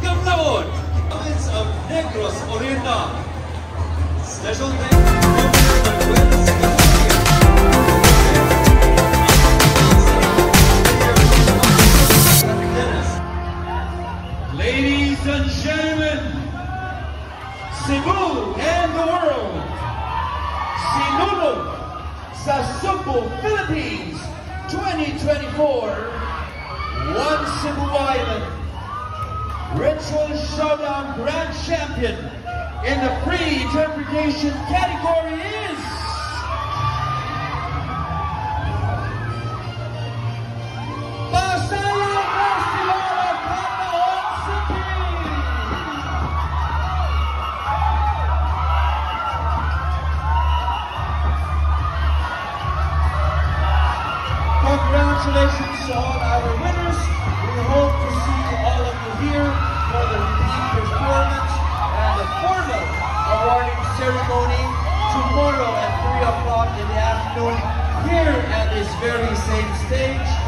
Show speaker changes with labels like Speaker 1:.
Speaker 1: Canlaon, of Negros, Oriental. Special thanks. Ladies and gentlemen, Cebu and the world, Cebu, sa Philippines 2024, One Cebu Island. Ritual Showdown Grand Champion in the free interpretation category is! Congratulations to all our winners. Ceremony tomorrow at 3 o'clock in the afternoon here at this very same stage.